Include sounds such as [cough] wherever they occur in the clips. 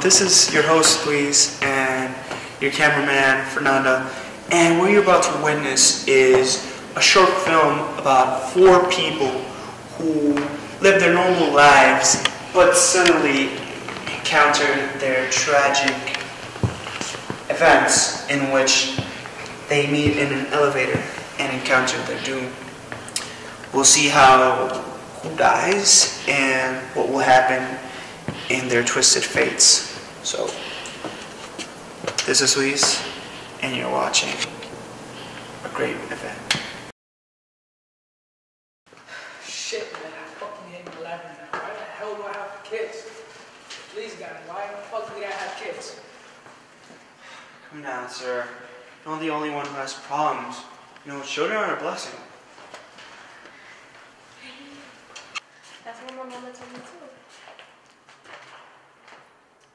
This is your host, please, and your cameraman, Fernanda. And what you're about to witness is a short film about four people who live their normal lives, but suddenly encounter their tragic events in which they meet in an elevator and encounter their doom. We'll see how who dies and what will happen in their twisted fates. So, this is Luis, and you're watching a great event. Shit, man, I fucking hate the labyrinth. Why the hell do I have kids? Please, guys, why the fuck do I have kids? Come down, sir. You're not the only one who has problems. You know, children are a blessing. That's what my mama told me too.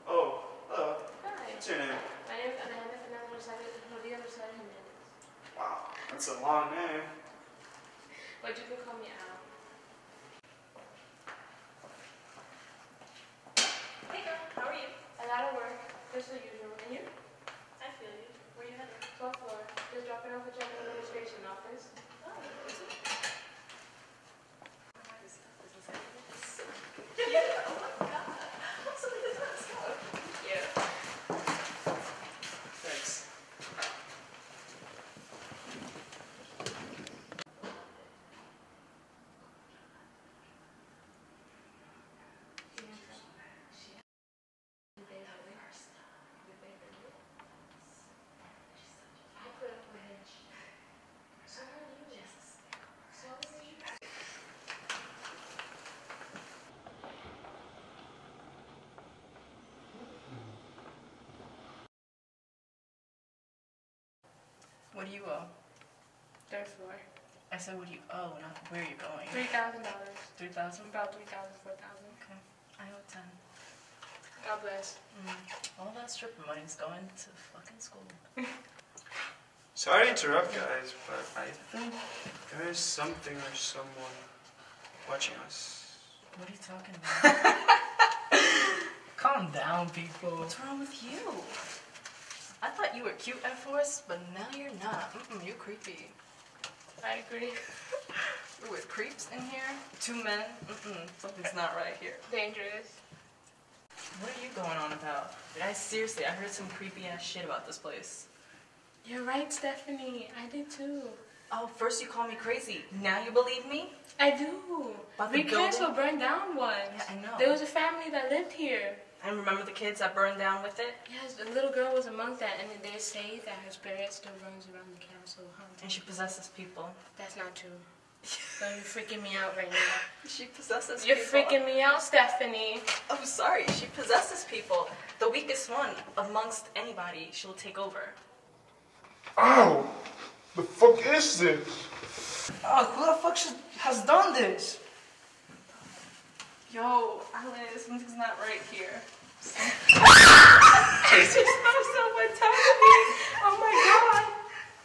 Oh, hello. Hi. What's your name? My name is Alejandra Fernandez Rosario Rodríguez Rosario Jimenez. Wow, that's a long name. But you can call me Al. Hey girl, how are you? A lot of work, just the usual. And you? I feel you. Where you headed? 12th floor. Just dropping off a check in the administration office. Oh, is it? Yeah. Thanks. What do you owe? Third floor. I said, what do you owe, not where you're going. Three thousand dollars. Three thousand? About three thousand, four thousand. Okay. I owe ten. God bless. Mm. All that stripper money's going to fucking school. [laughs] Sorry to interrupt, guys, but I think there is something or someone watching us. What are you talking [laughs] about? Calm down, people. What's wrong with you? I thought you were cute at first, but now you're not. Mm-mm, you're creepy. I agree. We're with creeps in here. Two men. Mm-mm, something's not right here. Dangerous. What are you going on about? I seriously, I heard some creepy ass shit about this place. You're right, Stephanie. I did too. Oh, first you call me crazy. Now you believe me? I do. The We Castle building? burned down once. Yeah, I know. There was a family that lived here. And remember the kids that burned down with it? Yes, the little girl was among that, and they say that her spirit still runs around the castle haunting. And she possesses people. That's not true. So you're freaking me out right now. [laughs] She possesses people. You're people. freaking me out, Stephanie. I'm sorry, she possesses people. The weakest one amongst anybody, she'll take over. Ow! The fuck is this? Oh, who the fuck should, has done this? Yo, Alice, something's not right here. Jesus. I'm so much me. Oh my god.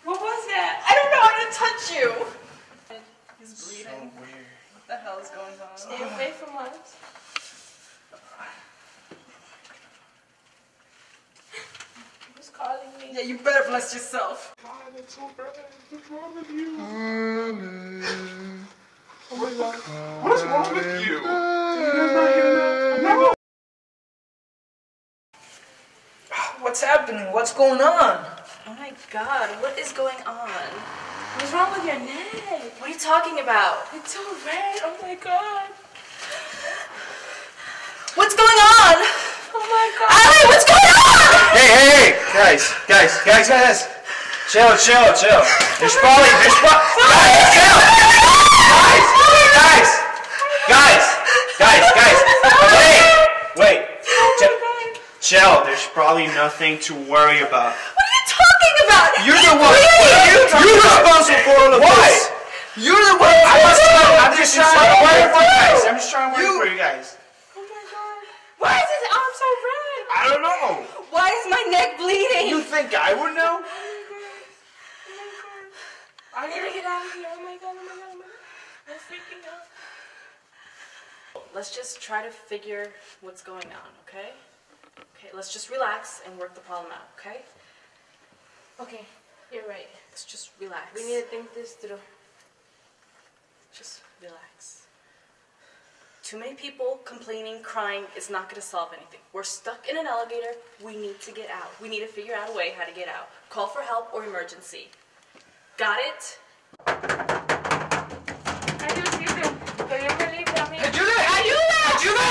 What was that? I don't know how to touch you! He's So bleeding. weird. What the hell is going on? Stay away from us. Who's calling me? Yeah, you better bless yourself. God, it's so bad. What's wrong with you? Oh my god. What's wrong with you? What's happening? What's going on? Oh my god, what is going on? What's wrong with your neck? What are you talking about? It's so red. Oh my god. What's going on? Oh my god. Ali, what's going on? Hey, hey, hey, guys, guys, guys, guys, chill, chill, chill. There's probably, there's probably, oh guys, chill, oh guys, guys, guys, guys, guys. Wait, wait, chill, chill. There's probably nothing to worry about. What are you talking about? You're the one. bleeding. You're responsible for all of Why? this. You're the one. I'm just trying. I'm just trying to worry for you guys. I'm just trying to worry You- for you guys. Oh my god. Why is his arm so red? I don't know. Why is my neck bleeding? You think I would know? Oh I need to get out of here. Oh my god, oh my god, oh my god. I'm freaking out. let's just try to figure what's going on, okay? Okay, let's just relax and work the problem out, okay? Okay, you're right. Let's just relax. We need to think this through. Just relax. Too many people complaining, crying is not gonna solve anything. We're stuck in an elevator. We need to get out. We need to figure out a way how to get out. Call for help or emergency. Got it? Ayúdame, estoy en peligro, amigo. ¡Ayuda! ¡Ayuda! ¡Ayuda!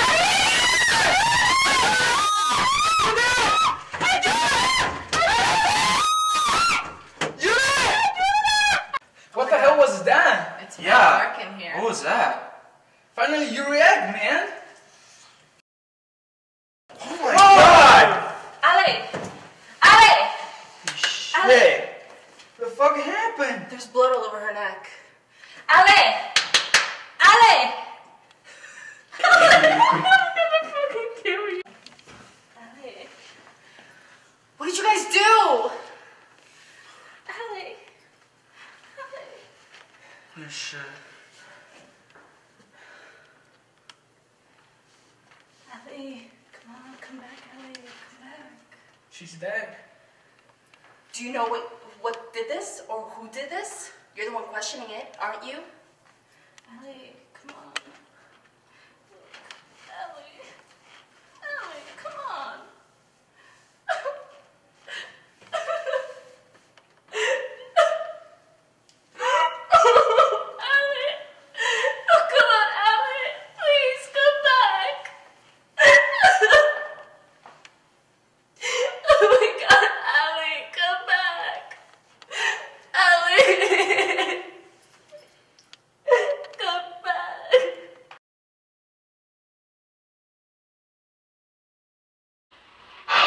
What the hell was that? It's Yeah. dark in here. What was that? Finally, you react, man. Oh my oh! god! Ale! Ale! Shit! The fuck happened? There's blood all over her neck. Ale! Ale! Ale! [laughs] What did you guys do? Ale! Ale! Oh shit. Ale, come on, come back, Ale, come back. She's dead. Do you know what what did this or who did this? You're the one questioning it, aren't you? Ellie,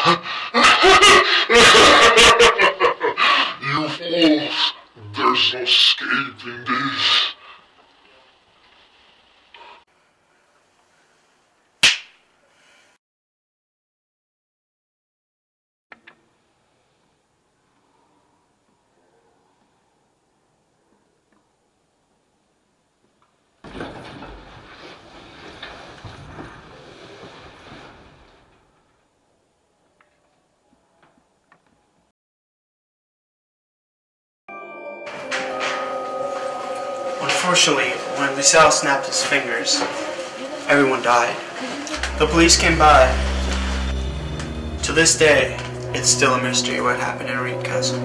You fools! There's no escaping this. Unfortunately, when Lisel snapped his fingers, everyone died. The police came by. To this day, it's still a mystery what happened in Reed Castle.